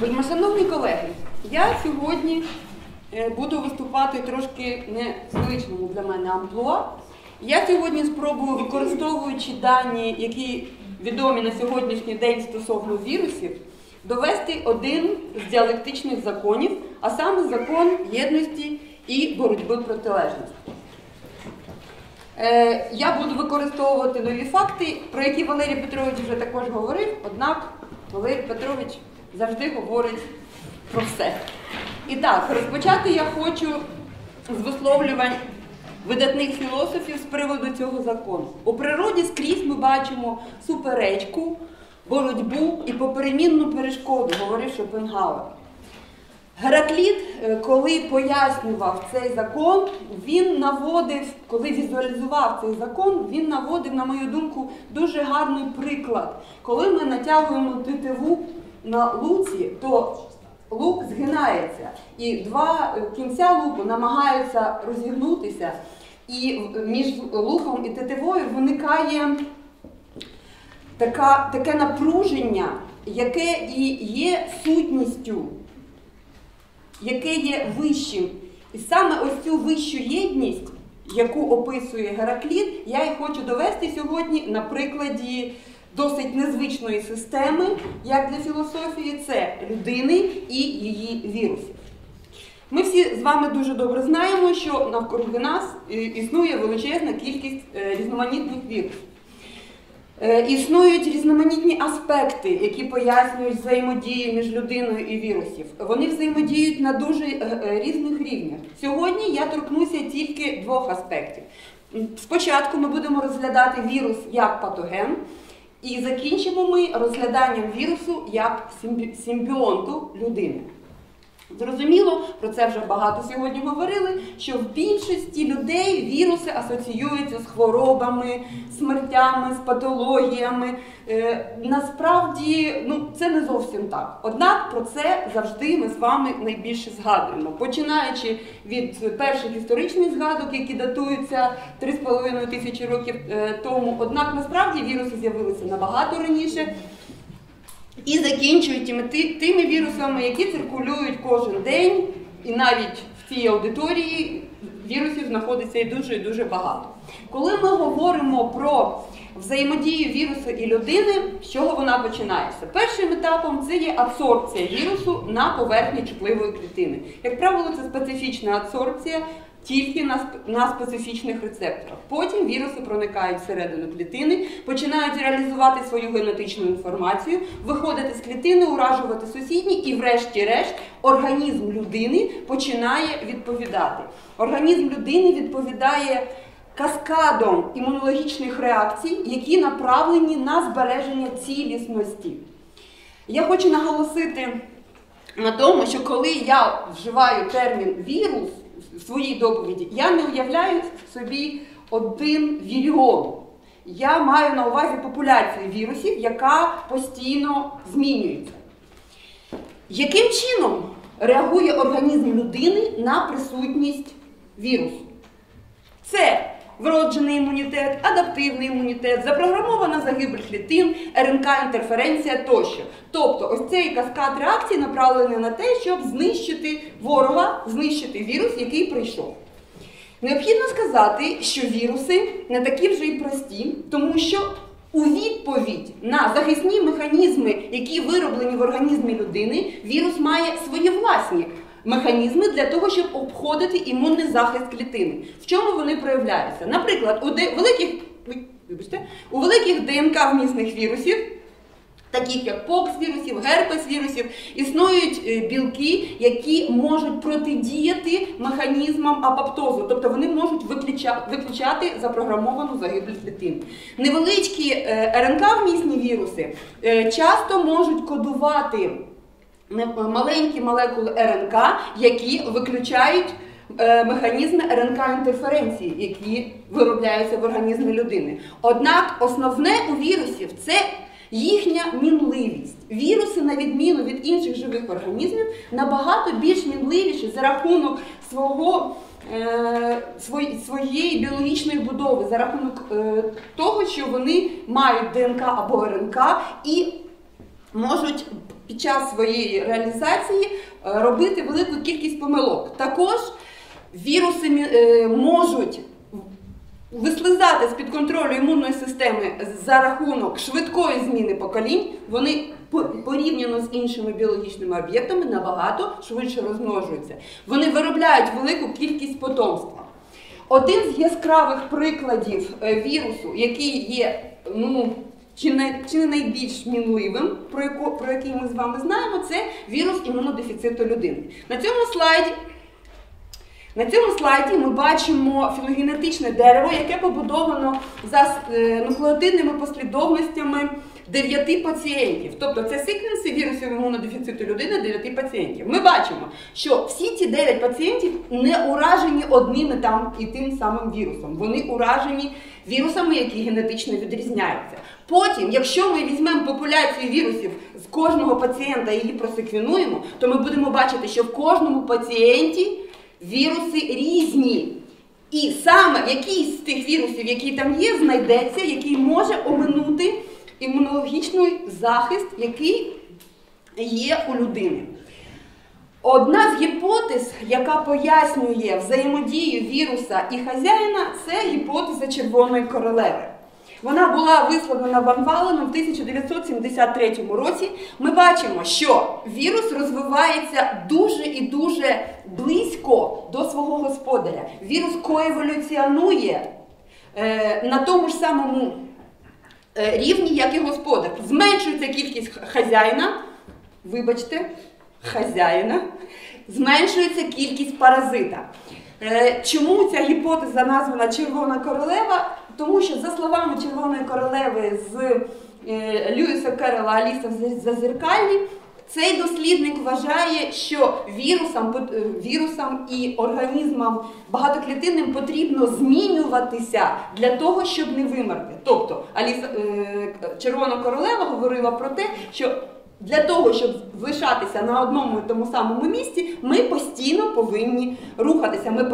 Вельмишановні колеги, я сьогодні е, буду виступати трошки не звичному для мене амплуа. Я сьогодні спробую, використовуючи дані, які відомі на сьогоднішній день стосовно вірусів, довести один з діалектичних законів, а саме закон єдності і боротьби протилежності. Е, Я буду використовувати нові факти, про які Валерій Петрович вже також говорив, однак Валерій Петрович завжди говорить про все. І так, розпочати я хочу з висловлювань видатних філософів з приводу цього закону. У природі скрізь ми бачимо суперечку, боротьбу і поперемінну перешкоду, говорив Шопенгауер. Геракліт, е, коли пояснював цей закон, він наводив, коли візуалізував цей закон, він наводив, на мою думку, дуже гарний приклад. Коли ми натягуємо тетиву на луці, то лук згинається, і два е, кінця луку намагаються розігнутися, і між луком і тетивою виникає така, таке напруження, яке і є сутністю яке є вищим. І саме ось цю вищу єдність, яку описує Геракліт, я і хочу довести сьогодні на прикладі досить незвичної системи, як для філософії, це людини і її вірусів. Ми всі з вами дуже добре знаємо, що навкруги нас е, існує величезна кількість е, різноманітних вірусів. Е, існують різноманітні аспекти, які пояснюють взаємодію між людиною і вірусів. Вони взаємодіють на дуже різних рівнях. Сьогодні я торкнуся тільки двох аспектів. Спочатку ми будемо розглядати вірус як патоген, і закінчимо ми розгляданням вірусу як симбіонту людини. Зрозуміло, про це вже багато сьогодні говорили, що в більшості людей віруси асоціюються з хворобами, смертями, з патологіями. Е, насправді ну, це не зовсім так. Однак про це завжди ми з вами найбільше згадуємо. Починаючи від перших історичних згадок, які датуються 3,5 тисячі років е, тому. Однак насправді віруси з'явилися набагато раніше. І закінчують тими вірусами, які циркулюють кожен день, і навіть в цій аудиторії вірусів знаходиться і дуже і дуже багато. Коли ми говоримо про взаємодію вірусу і людини, з чого вона починається? Першим етапом це є адсорбція вірусу на поверхні чутливої клітини. Як правило, це специфічна адсорбція тільки на на специфічних рецепторах. Потім віруси проникають всередину клітини, починають реалізувати свою генетичну інформацію, виходити з клітини, уражувати сусідні, і, врешті-решт, організм людини починає відповідати. Організм людини відповідає. Каскадом імунологічних реакцій, які направлені на збереження цілісності. Я хочу наголосити на тому, що коли я вживаю термін вірус, своїй доповіді, я не уявляю собі один віріон. Я маю на увазі популяцію вірусів, яка постійно змінюється. Яким чином реагує організм людини на присутність вірусу? Вроджений імунітет, адаптивний імунітет, запрограмована загибель клітин, РНК-інтерференція тощо. Тобто, ось цей каскад реакцій направлений на те, щоб знищити ворога, знищити вірус, який прийшов. Необхідно сказати, що віруси не такі вже й прості, тому що у відповідь на захисні механізми, які вироблені в організмі людини, вірус має свої власні механізми для того, щоб обходити імунний захист клітини. В чому вони проявляються? Наприклад, у великих вибачте, у великих ДНК вмісних вірусів. Таких як покс-вірусів, герпес-вірусів, існують е, білки, які можуть протидіяти механізмам апоптозу, тобто вони можуть виключати запрограмовану загибель клітин. Невеличкі е, РНК-вмісні віруси е, часто можуть кодувати маленькі молекули РНК, які виключають е, механізми РНК-інтерференції, які виробляються в організмі людини. Однак основне у вірусів це їхня мінливість. Віруси, на відміну від інших живих організмів, набагато більш мінливіші за рахунок свого. Е, своєї біологічної будови за рахунок е, того, що вони мають ДНК або РНК і можуть під час своєї реалізації е, робити велику кількість помилок. Також віруси е, можуть вислизати з-під контролю імунної системи за рахунок швидкої зміни поколінь, вони порівняно з іншими біологічними об'єктами набагато швидше розмножуються. Вони виробляють велику кількість потомства. Один з яскравих прикладів е, вірусу, який є ну, чи не, чи не найбільш мінливим, про, яко, про який ми з вами знаємо, це вірус імунодефіциту людини. На цьому слайді на цьому слайді ми бачимо філогенетичне дерево, яке побудовано за е, нуклеотидними послідовностями дев'яти пацієнтів. Тобто це секвенси вірусів імунодефіциту людини дев'яти пацієнтів. Ми бачимо, що всі ці дев'ять пацієнтів не уражені одним і там і тим самим вірусом. Вони уражені вірусами, які генетично відрізняються. Потім, якщо ми візьмемо популяцію вірусів з кожного пацієнта і її просеквенуємо, то ми будемо бачити, що в кожному пацієнті віруси різні. І саме якийсь з тих вірусів, який там є, знайдеться, який може оминути імунологічний захист, який є у людини. Одна з гіпотез, яка пояснює взаємодію віруса і хазяїна, це гіпотеза червоної королеви. Вона була висловлена Ван Валеном в 1973 році. Ми бачимо, що вірус розвивається дуже і дуже близько до свого господаря. Вірус коеволюціонує е, на тому ж самому е, рівні, як і господар. Зменшується кількість хазяїна, вибачте, хазяїна, зменшується кількість паразита. Е, Чому ця гіпотеза названа Червона королева? Тому що, за словами Червоної королеви з е, Льюіса Керрела Аліса Зазеркальні, цей дослідник вважає, що вірусам, е, вірусам і організмам багатоклітинним потрібно змінюватися для того, щоб не вимерти. Тобто Аліса е, Червона королева говорила про те, що для того, щоб лишатися на одному і тому самому місці, ми постійно повинні рухатися, ми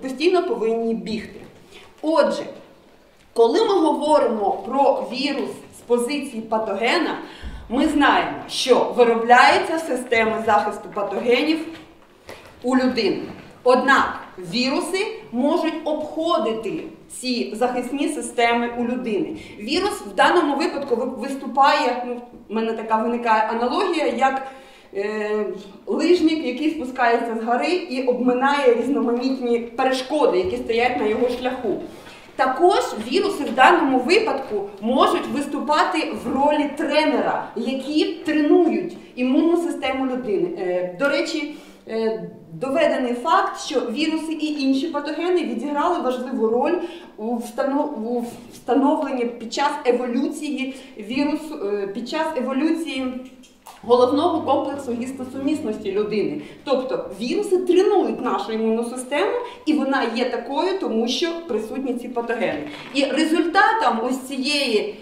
постійно повинні бігти. Отже, коли ми говоримо про вірус з позиції патогена, ми знаємо, що виробляється система захисту патогенів у людини. Однак віруси можуть обходити ці захисні системи у людини. Вірус в даному випадку виступає, ну, в мене така виникає аналогія, як лижник, який спускається з гори і обминає різноманітні перешкоди, які стоять на його шляху. Також віруси в даному випадку можуть виступати в ролі тренера, які тренують імунну систему людини. Е, До речі, е, доведений факт, що віруси і інші патогени відіграли важливу роль у встанов- встановленні під час еволюції вірусу, е, під час еволюції головного комплексу гістосумісності людини. Тобто віруси тренують нашу імунну систему, і вона є такою, тому що присутні ці патогени. І результатом ось цієї.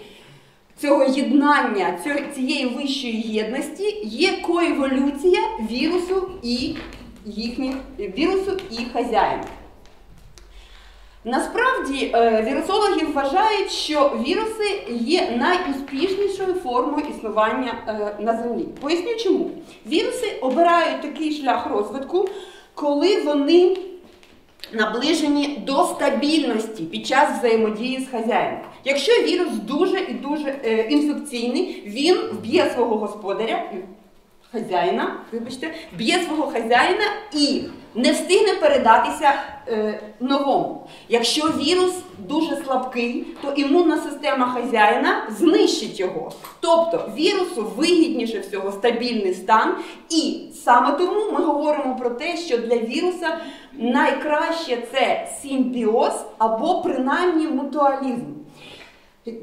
Цього єднання, цієї вищої єдності є коеволюція вірусу і їхніх вірусу і хазяїна. Насправді е, вірусологи вважають, що віруси є найуспішнішою формою існування е, на землі. Поясню чому. Віруси обирають такий шлях розвитку, коли вони наближені до стабільності під час взаємодії з хазяїном. Якщо вірус дуже і дуже е, інфекційний, він вб'є свого господаря, хазяїна, вибачте, б'є свого хазяїна і не встигне передатися е, новому. Якщо вірус дуже слабкий, то імунна система хазяїна знищить його. Тобто вірусу вигідніше всього стабільний стан, і саме тому ми говоримо про те, що для віруса найкраще це симбіоз або принаймні мутуалізм.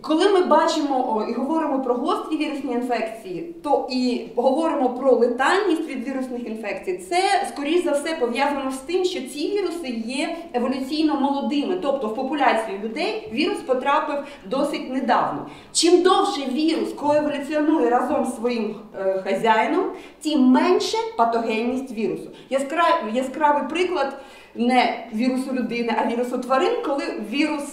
Коли ми бачимо і говоримо про гострі вірусні інфекції, то і говоримо про летальність від вірусних інфекцій, це скоріш за все пов'язано з тим, що ці віруси є еволюційно молодими, тобто в популяцію людей вірус потрапив досить недавно. Чим довше вірус коеволюціонує разом з своїм е, хазяїном, тим менше патогенність вірусу. Яскравий, яскравий приклад не вірусу людини, а вірусу тварин, коли вірус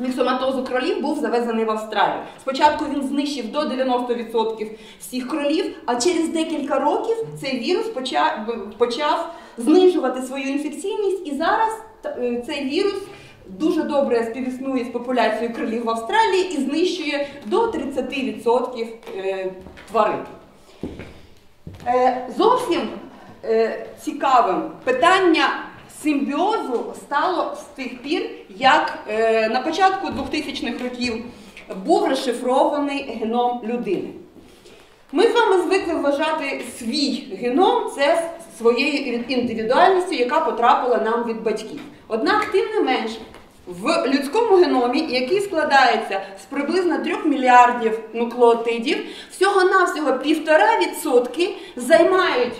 міксоматозу кролів був завезений в Австралію. Спочатку він знищив до 90% всіх кролів, а через декілька років цей вірус почав, знижувати свою інфекційність, і зараз е, цей вірус дуже добре співіснує з популяцією кролів в Австралії і знищує до 30% е, тварин. Е, зовсім цікавим питання симбіозу стало з тих пір, як на початку 2000-х років був розшифрований геном людини. Ми з вами звикли вважати свій геном це своєю індивідуальністю, яка потрапила нам від батьків. Однак, тим не менш, в людському геномі, який складається з приблизно 3 мільярдів нуклеотидів, всього-навсього 1,5% займають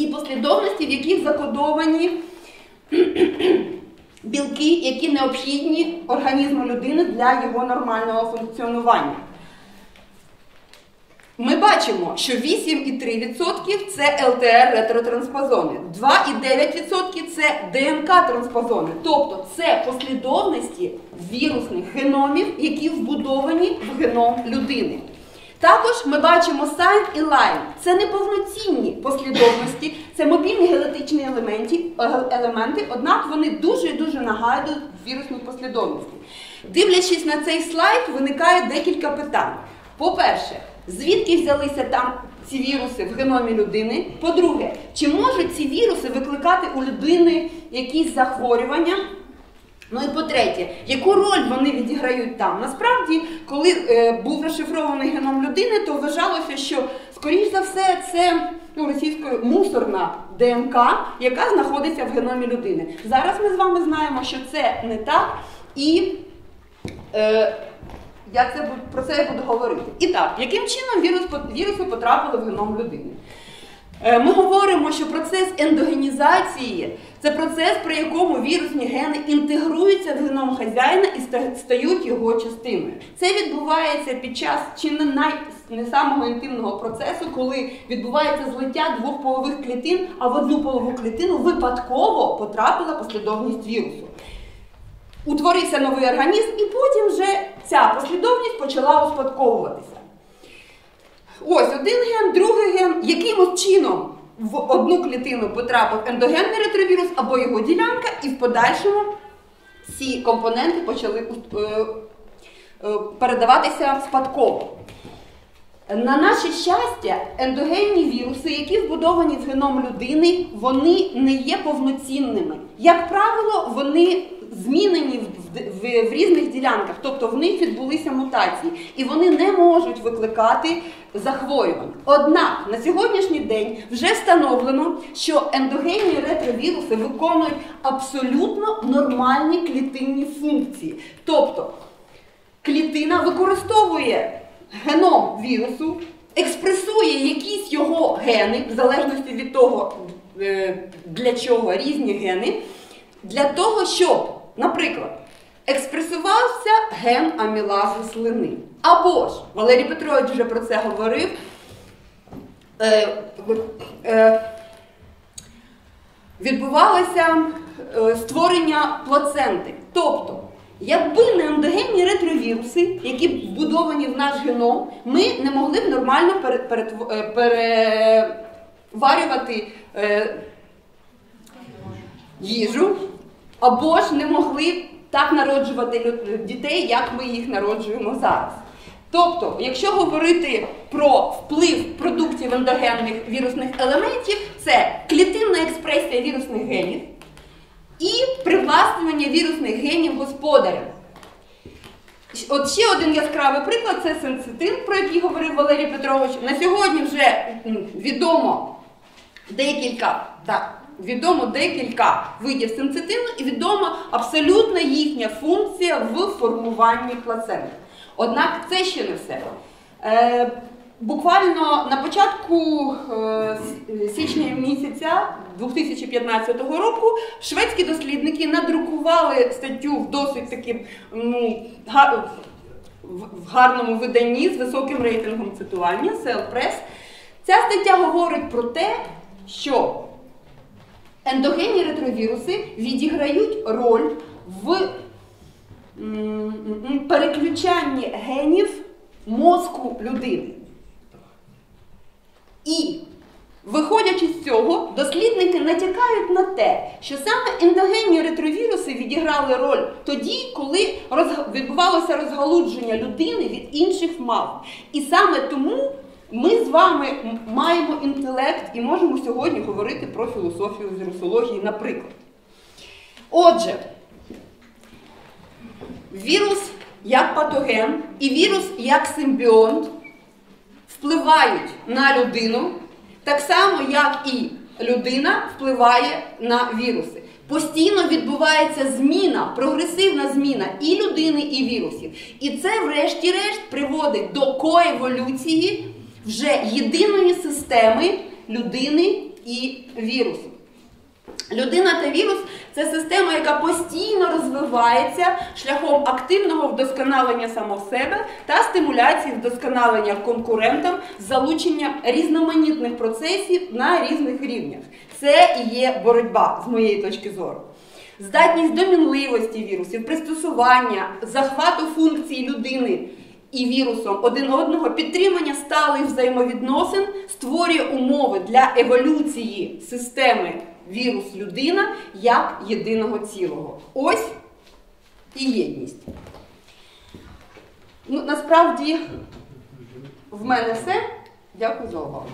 ті послідовності, в яких закодовані білки, які необхідні організму людини для його нормального функціонування. Ми бачимо, що 8,3% це ЛТР ретротранспозони, 2,9% це ДНК-транспозони. Тобто це послідовності вірусних геномів, які вбудовані в геном людини. Також ми бачимо сайн і лайн. Це неповноцінні послідовності, це мобільні генетичні елементи, елементи, однак вони дуже і дуже нагадують вірусні послідовності. Дивлячись на цей слайд, виникає декілька питань. По-перше, Звідки взялися там ці віруси в геномі людини? По-друге, чи можуть ці віруси викликати у людини якісь захворювання? Ну і по-третє, яку роль вони відіграють там? Насправді, коли е, був розшифрований геном людини, то вважалося, що, скоріш за все, це ну, російською мусорна ДНК, яка знаходиться в геномі людини. Зараз ми з вами знаємо, що це не так. І е, я це про це я буду говорити. І так, яким чином вірус, віруси потрапили в геном людини? Е, ми говоримо, що процес ендогенізації це процес, при якому вірусні гени інтегруються в геном хазяїна і стають його частиною. Це відбувається під час чи не най не самого інтимного процесу, коли відбувається злиття двох полових клітин, а в одну полову клітину випадково потрапила послідовність вірусу утворився новий організм, і потім вже ця послідовність почала успадковуватися. Ось один ген, другий ген, якимось чином в одну клітину потрапив ендогенний ретровірус або його ділянка, і в подальшому ці компоненти почали е, е, передаватися спадково. На наше щастя, ендогенні віруси, які вбудовані в геном людини, вони не є повноцінними. Як правило, вони змінені в, в, різних ділянках, тобто в них відбулися мутації, і вони не можуть викликати захворювань. Однак на сьогоднішній день вже встановлено, що ендогенні ретровіруси виконують абсолютно нормальні клітинні функції. Тобто клітина використовує геном вірусу, експресує якісь його гени, в залежності від того, е, для чого різні гени, для того, щоб Наприклад, експресувався ген амілази слини. Або ж, Валерій Петрович вже про це говорив, е, е, відбувалося е, створення плаценти. Тобто, якби не ендогенні ретровіруси, які вбудовані в наш геном, ми не могли б нормально переварювати їжу або ж не могли так народжувати дітей, як ми їх народжуємо зараз. Тобто, якщо говорити про вплив продуктів ендогенних вірусних елементів, це клітинна експресія вірусних генів і привласнювання вірусних генів господарям. От ще один яскравий приклад це сенситин, про який говорив Валерій Петрович. На сьогодні вже відомо декілька. так, Відомо декілька видів синцитину і відома абсолютна їхня функція в формуванні плаценти. Однак це ще не все. Е, Буквально на початку е, січня місяця 2015 року шведські дослідники надрукували статтю в досить таки ну, в гарному виданні з високим рейтингом цитування Cell Press. Ця стаття говорить про те, що Ендогенні ретровіруси відіграють роль в переключанні генів мозку людини. І, виходячи з цього, дослідники натякають на те, що саме ендогенні ретровіруси відіграли роль тоді, коли відбувалося розгалудження людини від інших мав. І саме тому ми з вами маємо інтелект і можемо сьогодні говорити про філософію вірусології, наприклад. Отже, вірус як патоген і вірус як симбіонт впливають на людину, так само, як і людина впливає на віруси. Постійно відбувається зміна, прогресивна зміна і людини, і вірусів. І це, врешті-решт, приводить до коеволюції вже єдиної системи людини і вірусу. Людина та вірус це система, яка постійно розвивається шляхом активного вдосконалення самого себе та стимуляції вдосконалення конкурентам з залученням різноманітних процесів на різних рівнях. Це і є боротьба з моєї точки зору. Здатність до мінливості вірусів, пристосування, захвату функцій людини і вірусом один одного, підтримання сталих взаємовідносин створює умови для еволюції системи вірус-людина як єдиного цілого. Ось і єдність. Ну, насправді, в мене все. Дякую за увагу.